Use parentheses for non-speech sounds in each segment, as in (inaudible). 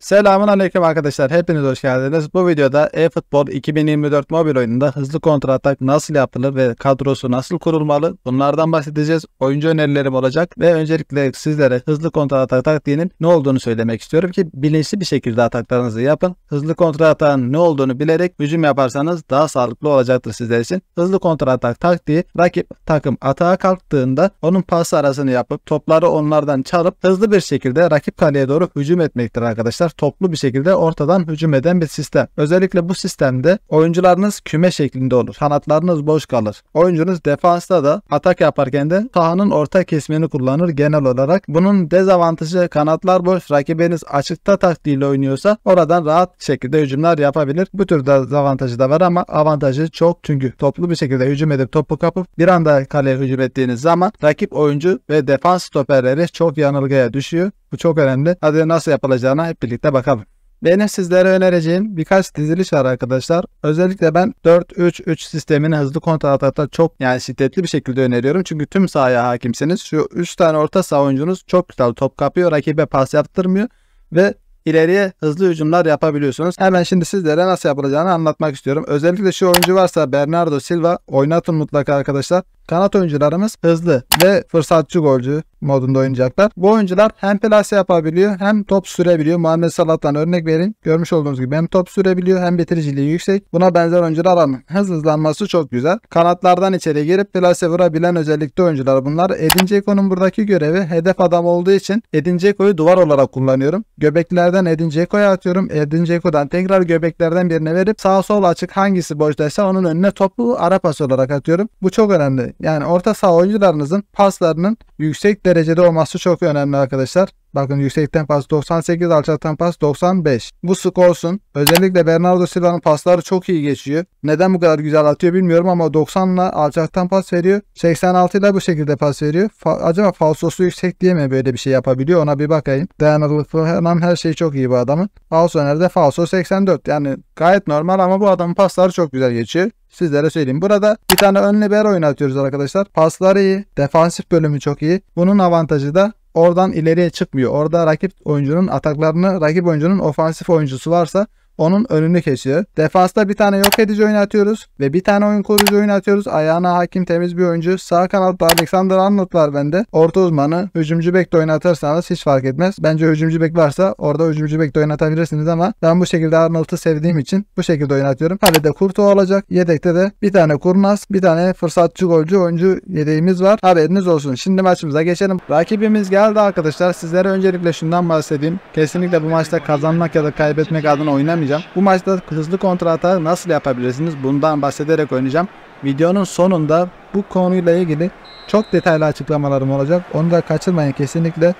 Selamun Aleyküm arkadaşlar. Hepiniz hoş geldiniz. Bu videoda eFootball 2024 mobil oyununda hızlı kontratak nasıl yapılır ve kadrosu nasıl kurulmalı bunlardan bahsedeceğiz. Oyuncu önerilerim olacak ve öncelikle sizlere hızlı kontratak taktiğinin ne olduğunu söylemek istiyorum ki bilinçli bir şekilde ataklarınızı yapın. Hızlı kontratakın ne olduğunu bilerek hücum yaparsanız daha sağlıklı olacaktır sizler için. Hızlı kontratak taktiği rakip takım atağa kalktığında onun pas arasını yapıp topları onlardan çalıp hızlı bir şekilde rakip kaleye doğru hücum etmektir arkadaşlar toplu bir şekilde ortadan hücum eden bir sistem. Özellikle bu sistemde oyuncularınız küme şeklinde olur. Kanatlarınız boş kalır. Oyuncunuz defansta da atak yaparken de sahanın orta kesimini kullanır genel olarak. Bunun dezavantajı kanatlar boş. Rakibiniz açıkta taktiğiyle oynuyorsa oradan rahat şekilde hücumlar yapabilir. Bu tür dezavantajı da var ama avantajı çok çünkü toplu bir şekilde hücum edip topu kapıp bir anda kaleye hücum ettiğiniz zaman rakip oyuncu ve defans stoperleri çok yanılgıya düşüyor. Bu çok önemli. Hadi nasıl yapılacağına hep birlikte bakalım. Benim sizlere önereceğim birkaç diziliş var arkadaşlar. Özellikle ben 4-3-3 sistemini hızlı kontratakta çok yani şiddetli bir şekilde öneriyorum. Çünkü tüm sahaya hakimsiniz. Şu 3 tane orta saha çok güzel top kapıyor. Rakibe pas yaptırmıyor. Ve ileriye hızlı hücumlar yapabiliyorsunuz. Hemen şimdi sizlere nasıl yapılacağını anlatmak istiyorum. Özellikle şu oyuncu varsa Bernardo Silva oynatın mutlaka arkadaşlar. Kanat oyuncularımız hızlı ve fırsatçı golcü modunda oynayacaklar. Bu oyuncular hem plase yapabiliyor hem top sürebiliyor. Muhammed Salah'tan örnek verin. Görmüş olduğunuz gibi hem top sürebiliyor hem bitiriciliği yüksek. Buna benzer oyuncular alın. Hız hızlanması çok güzel. Kanatlardan içeri girip plase vurabilen özellikle oyuncular bunlar. Edin Dzeko'nun buradaki görevi hedef adam olduğu için Edin Dzeko'yu duvar olarak kullanıyorum. Göbeklerden Edin Dzeko'ya atıyorum. Edin Dzeko'dan tekrar göbeklerden birine verip sağ sol açık hangisi boştaysa onun önüne topu ara pas olarak atıyorum. Bu çok önemli. Yani orta saha oyuncularınızın paslarının yüksek derecede olması çok önemli arkadaşlar. Bakın yüksekten pas 98, alçaktan pas 95. Bu sık olsun. Özellikle Bernardo Silva'nın pasları çok iyi geçiyor. Neden bu kadar güzel atıyor bilmiyorum ama 90 ile alçaktan pas veriyor. 86 ile bu şekilde pas veriyor. Fa- acaba falsosu yüksek diye mi böyle bir şey yapabiliyor? Ona bir bakayım. Dayanıklılık falan her şey çok iyi bu adamın. Falso nerede? Falso 84. Yani gayet normal ama bu adamın pasları çok güzel geçiyor sizlere söyleyeyim. Burada bir tane ön libero oynatıyoruz arkadaşlar. Pasları iyi. Defansif bölümü çok iyi. Bunun avantajı da oradan ileriye çıkmıyor. Orada rakip oyuncunun ataklarını rakip oyuncunun ofansif oyuncusu varsa onun önünü kesiyor. Defansta bir tane yok edici oynatıyoruz ve bir tane oyun kurucu oynatıyoruz. Ayağına hakim temiz bir oyuncu. Sağ kanatta Alexander Arnold var bende. Orta uzmanı hücumcu bekte oynatırsanız hiç fark etmez. Bence hücumcu bek varsa orada hücumcu bekte oynatabilirsiniz ama ben bu şekilde Arnold'u sevdiğim için bu şekilde oynatıyorum. Kalede Kurtu olacak. Yedekte de bir tane kurnaz, bir tane fırsatçı golcü oyuncu yedeğimiz var. Haberiniz olsun. Şimdi maçımıza geçelim. Rakibimiz geldi arkadaşlar. Sizlere öncelikle şundan bahsedeyim. Kesinlikle bu maçta kazanmak ya da kaybetmek adına oynamayacağım oynayacağım. Bu maçta hızlı kontrata nasıl yapabilirsiniz bundan bahsederek oynayacağım. Videonun sonunda bu konuyla ilgili çok detaylı açıklamalarım olacak. Onu da kaçırmayın kesinlikle.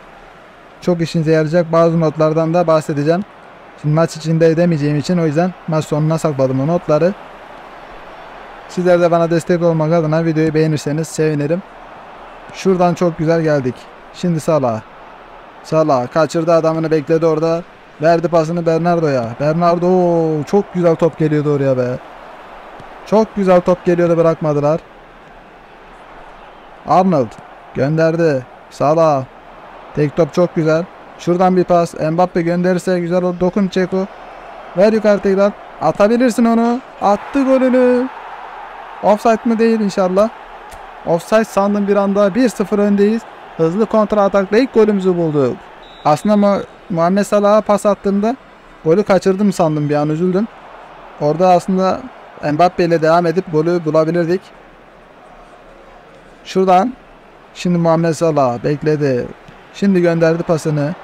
Çok işinize yarayacak bazı notlardan da bahsedeceğim. Şimdi maç içinde edemeyeceğim için o yüzden maç sonuna sakladım o notları. Sizler de bana destek olmak adına videoyu beğenirseniz sevinirim. Şuradan çok güzel geldik. Şimdi Salah. Salah kaçırdı adamını bekledi orada. Verdi pasını Bernardo'ya. Bernardo çok güzel top geliyordu oraya be. Çok güzel top geliyordu bırakmadılar. Arnold gönderdi. Salah. Tek top çok güzel. Şuradan bir pas. Mbappe gönderirse güzel olur. Dokun Çeko. Ver yukarı tekrar. Atabilirsin onu. Attı golünü. Offside mı değil inşallah. Offside sandım bir anda. 1-0 öndeyiz. Hızlı kontra atakla ilk golümüzü bulduk. Aslında Muhammed Salah'a pas attığımda golü kaçırdım sandım bir an üzüldüm. Orada aslında Mbappe ile devam edip golü bulabilirdik. Şuradan şimdi Muhammed Salah bekledi. Şimdi gönderdi pasını.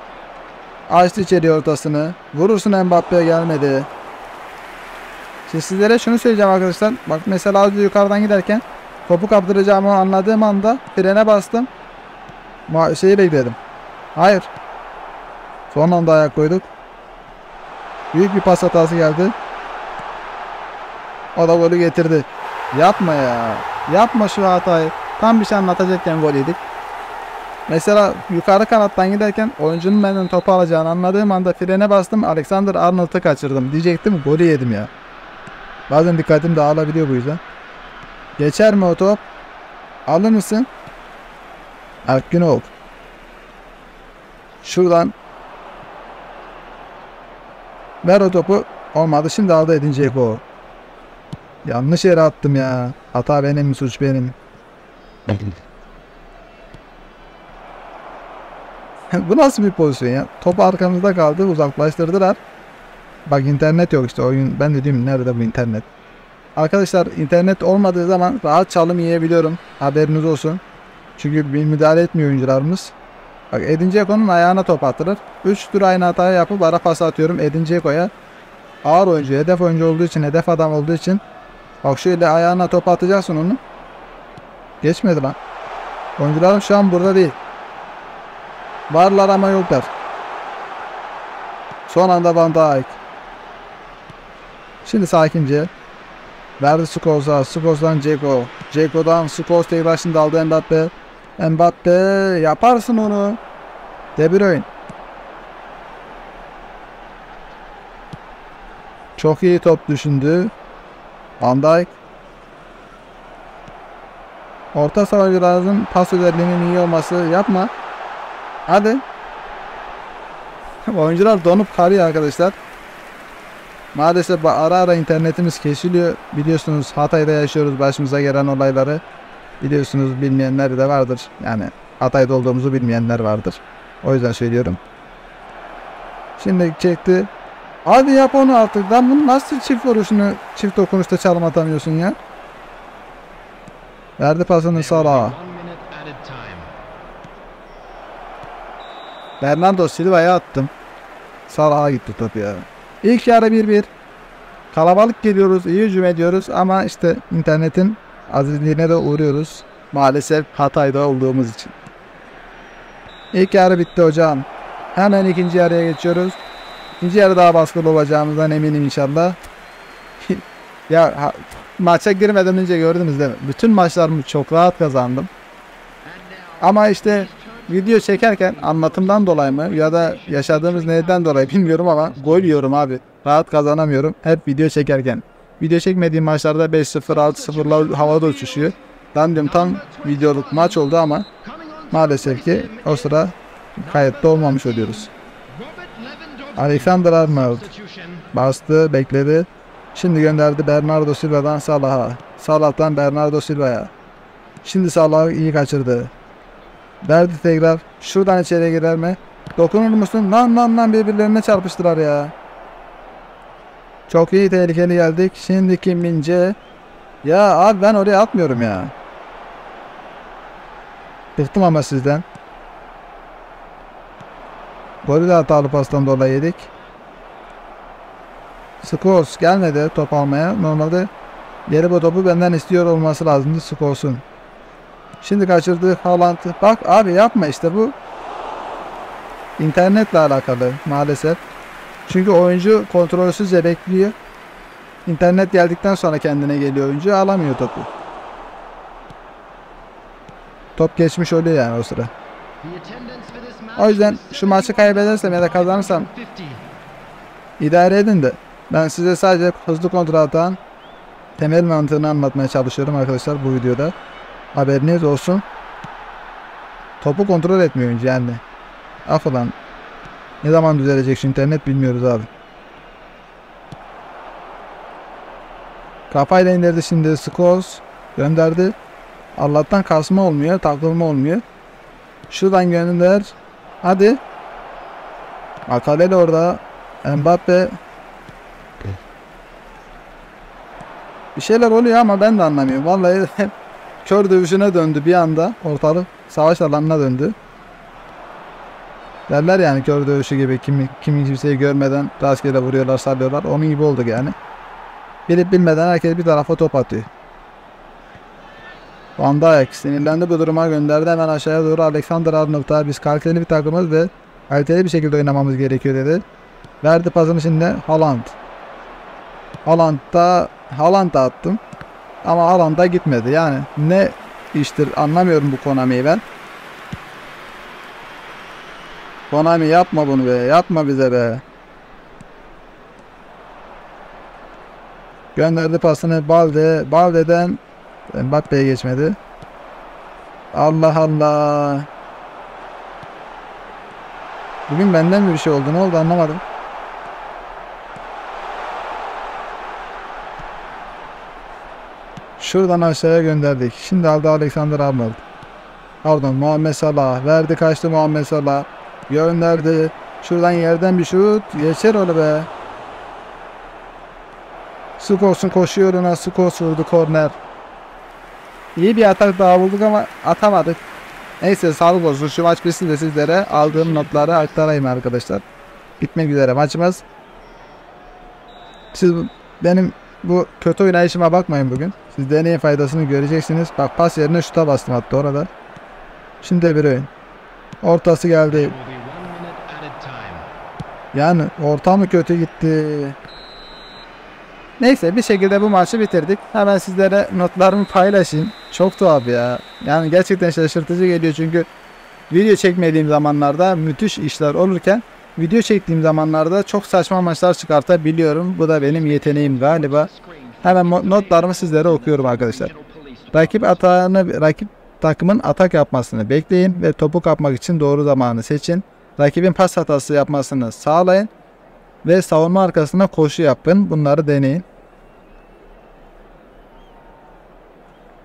Açtı içeri ortasını. Vurursun Mbappe'ye gelmedi. Şimdi sizlere şunu söyleyeceğim arkadaşlar. Bak mesela az yukarıdan giderken topu kaptıracağımı anladığım anda frene bastım. Şeyi bekledim. Hayır. Son anda ayak koyduk. Büyük bir pas hatası geldi. O da golü getirdi. Yapma ya. Yapma şu hatayı. Tam bir şey anlatacakken gol yedik. Mesela yukarı kanattan giderken oyuncunun benden topu alacağını anladığım anda frene bastım. Alexander Arnold'u kaçırdım. Diyecektim golü yedim ya. Bazen dikkatim dağılabiliyor bu yüzden. Geçer mi o top? Alır mısın? Erk Günok. Şuradan Ver o topu. Olmadı. Şimdi aldı Edin Dzeko. Yanlış yere attım ya. Hata benim, suç benim. (laughs) Bu nasıl bir pozisyon ya? Top arkamızda kaldı. Uzaklaştırdılar. Bak internet yok işte oyun. Ben de nerede bu internet? Arkadaşlar internet olmadığı zaman rahat çalım yiyebiliyorum. Haberiniz olsun. Çünkü bir müdahale etmiyor oyuncularımız. Bak Edin Dzeko'nun ayağına top atılır. 3 tur aynı hatayı yapıp ara pas atıyorum Edin Dzeko'ya. Ağır oyuncu, hedef oyuncu olduğu için, hedef adam olduğu için. Bak şöyle ayağına top atacaksın onu. Geçmedi lan. Oyuncularım şu an burada değil. Varlar ama yoklar. Son anda Van Dijk. Şimdi sakince. Verdi Skols'a. Skols'dan Ceko. Ceko'dan Skols tekrar şimdi aldı Mbappe. Mbappe yaparsın onu. De Bruyne. Çok iyi top düşündü. Van Dijk. Orta sahalarının pas özelliğinin iyi olması yapma. Hadi. (laughs) Oyuncular donup kalıyor arkadaşlar. Maalesef ara ara internetimiz kesiliyor. Biliyorsunuz Hatay'da yaşıyoruz başımıza gelen olayları. Biliyorsunuz bilmeyenler de vardır. Yani Hatay'da olduğumuzu bilmeyenler vardır. O yüzden söylüyorum. Şimdi çekti. Hadi yap onu artık. Lan bunu nasıl çift vuruşunu çift dokunuşta çalım atamıyorsun ya? Verdi pasını Salah'a. Bernardo Silva'ya attım. Salah'a gitti top ya. İlk yarı 1-1. Kalabalık geliyoruz, iyi hücum ediyoruz ama işte internetin azizliğine de uğruyoruz. Maalesef Hatay'da olduğumuz için. İlk yarı bitti hocam. Hemen ikinci yarıya geçiyoruz. İkinci yarı daha baskılı olacağımızdan eminim inşallah. (laughs) ya ha, maça girmeden önce gördünüz değil mi? Bütün maçlarımı çok rahat kazandım. Ama işte video çekerken anlatımdan dolayı mı ya da yaşadığımız neden dolayı bilmiyorum ama gol yiyorum abi. Rahat kazanamıyorum. Hep video çekerken. Video çekmediğim maçlarda 5-0 6-0'la havada uçuşuyor. Lan diyorum tam videoluk maç oldu ama maalesef ki o sıra kayıtta olmamış oluyoruz. Alexander Arnold bastı, bekledi. Şimdi gönderdi Bernardo Silva'dan Salah'a. Salah'tan Bernardo Silva'ya. Şimdi Salah iyi kaçırdı. Verdi tekrar. Şuradan içeri girer mi? Dokunur musun? Lan lan lan birbirlerine çarpıştılar ya. Çok iyi tehlikeli geldik. Şimdi Kim Mince. Ya abi ben oraya atmıyorum ya. Bıktım ama sizden. Golü de hatalı pastan dolayı yedik. Skos gelmedi top almaya. Normalde geri bu topu benden istiyor olması lazımdı Skos'un. Şimdi kaçırdığı Haaland. Bak abi yapma işte bu. İnternetle alakalı maalesef. Çünkü oyuncu kontrolsüzce bekliyor. İnternet geldikten sonra kendine geliyor oyuncu alamıyor topu. Top geçmiş oluyor yani o sıra. O yüzden şu maçı kaybedersem ya da kazanırsam idare edin de ben size sadece hızlı kontrol atan temel mantığını anlatmaya çalışıyorum arkadaşlar bu videoda. Haberiniz olsun. Topu kontrol etmiyor oyuncu yani. Af ulan. Ne zaman düzelecek şu internet bilmiyoruz abi. Kafayla indirdi şimdi Scholes. Gönderdi. Allah'tan kasma olmuyor. Takılma olmuyor. Şuradan gönder. Hadi. Makaleli orada. Mbappe. Bir şeyler oluyor ama ben de anlamıyorum. Vallahi (laughs) kör dövüşüne döndü bir anda. Ortalık savaş alanına döndü. Derler yani kör dövüşü gibi kim, kim kimseyi görmeden rastgele vuruyorlar sallıyorlar. Onun gibi oldu yani. Bilip bilmeden herkes bir tarafa top atıyor. Van Dijk sinirlendi bu duruma gönderdi hemen aşağıya doğru Alexander Arnold'a biz kaliteli bir takımız ve kaliteli bir şekilde oynamamız gerekiyor dedi. Verdi pasını şimdi Haaland. Haaland'da Haaland'a attım. Ama Haaland'a gitmedi. Yani ne iştir anlamıyorum bu Konami'yi ben. Konami yapma bunu be. Yapma bize be. Gönderdi pasını Balde. Balde'den Mbappe'ye geçmedi. Allah Allah. Bugün benden mi bir şey oldu? Ne oldu anlamadım. Şuradan aşağıya gönderdik. Şimdi aldı Alexander Arnold. Pardon Muhammed Salah. Verdi kaçtı Muhammed Salah. Gönderdi. Şuradan yerden bir şut. Geçer onu be. Skos'un koşuyor ona. Skos vurdu korner. İyi bir atak daha bulduk ama atamadık. Neyse sağlık olsun. Şu maç bitsin de sizlere aldığım notları aktarayım arkadaşlar. Bitmek üzere maçımız. Siz benim bu kötü oynayışıma bakmayın bugün. Siz deneyin faydasını göreceksiniz. Bak pas yerine şuta bastım hatta orada. Şimdi bir oyun. Ortası geldi. Yani orta mı kötü gitti? Neyse bir şekilde bu maçı bitirdik. Hemen sizlere notlarımı paylaşayım. Çok tuhaf ya. Yani gerçekten şaşırtıcı geliyor çünkü video çekmediğim zamanlarda müthiş işler olurken video çektiğim zamanlarda çok saçma maçlar çıkartabiliyorum. Bu da benim yeteneğim galiba. Hemen notlarımı sizlere okuyorum arkadaşlar. Rakip atağını, rakip takımın atak yapmasını bekleyin ve topu kapmak için doğru zamanı seçin. Rakibin pas hatası yapmasını sağlayın ve savunma arkasına koşu yapın. Bunları deneyin.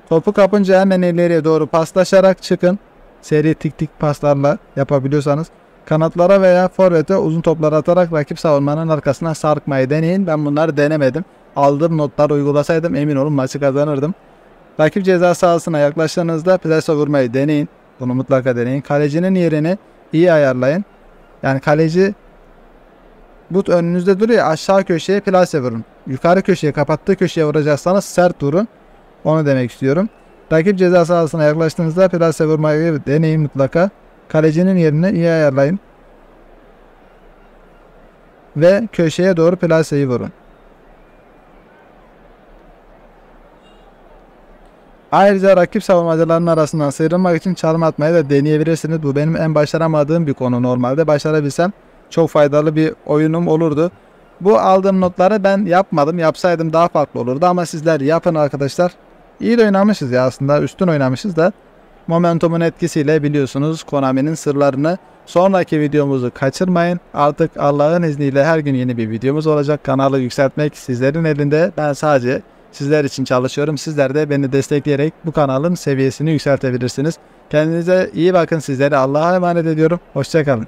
Topu kapınca hemen ileriye doğru paslaşarak çıkın. Seri tik tik paslarla yapabiliyorsanız. Kanatlara veya forvete uzun toplar atarak rakip savunmanın arkasına sarkmayı deneyin. Ben bunları denemedim. Aldığım notlar uygulasaydım emin olun maçı kazanırdım. Rakip ceza sahasına yaklaştığınızda plase vurmayı deneyin. Bunu mutlaka deneyin. Kalecinin yerini iyi ayarlayın. Yani kaleci but önünüzde duruyor. Aşağı köşeye plase vurun. Yukarı köşeye kapattığı köşeye vuracaksanız sert vurun. Onu demek istiyorum. Rakip ceza sahasına yaklaştığınızda plase vurmayı deneyin mutlaka. Kalecinin yerini iyi ayarlayın. Ve köşeye doğru plaseyi vurun. Ayrıca rakip savunmacıların arasından sıyrılmak için çalım atmayı da deneyebilirsiniz. Bu benim en başaramadığım bir konu normalde. Başarabilsem çok faydalı bir oyunum olurdu. Bu aldığım notları ben yapmadım. Yapsaydım daha farklı olurdu ama sizler yapın arkadaşlar. İyi de oynamışız ya aslında. Üstün oynamışız da. Momentumun etkisiyle biliyorsunuz Konami'nin sırlarını. Sonraki videomuzu kaçırmayın. Artık Allah'ın izniyle her gün yeni bir videomuz olacak. Kanalı yükseltmek sizlerin elinde. Ben sadece sizler için çalışıyorum. Sizler de beni destekleyerek bu kanalın seviyesini yükseltebilirsiniz. Kendinize iyi bakın. Sizleri Allah'a emanet ediyorum. Hoşçakalın.